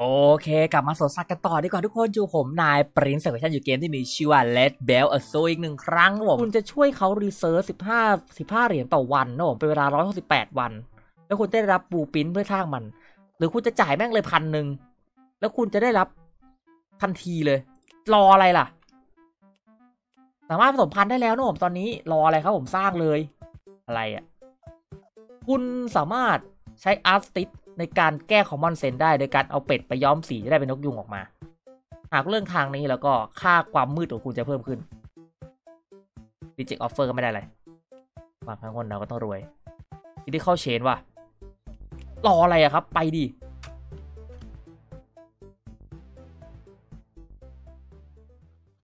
โอเค กลับมาสดสักกันต่อดีกว่าทุกคนอยู่ผมนายปรินซ์เซอร์ชันอยู่เกมที่มีชื่อว่า Let Bell a s o อีกหนึ่งครั้งผมคุณจะช่วยเขารีเซิร์ฟ15 15 เหรียญต่อวันนะผมเป็นเวลา 168 วัน แล้วคุณได้รับบูปินเพื่อทางมัน หรือคุณจะจ่ายแม่งเลยพันหนึ่ง แล้วคุณจะได้รับทันทีเลย รออะไรล่ะ สามารถผสมพันธุ์ได้แล้วนะผมตอนนี้รออะไรครับผมสร้างเลย อะไรอะ่ะ คุณสามารถใช้อาร์ตติส ในการแก้คอมมอนเซนได้โดยการเอาเป็ดไปย้อมสีจะได้เป็นนกยุงออกมา หากเรื่องทางนี้แล้วก็ค่าความมืดของคุณจะเพิ่มขึ้น Reject Offer ก็ไม่ได้เลยบางครั้งคนเราก็ต้องรวยทีที่เข้าเชนว่ะรออะไรอะครับ ไปดิ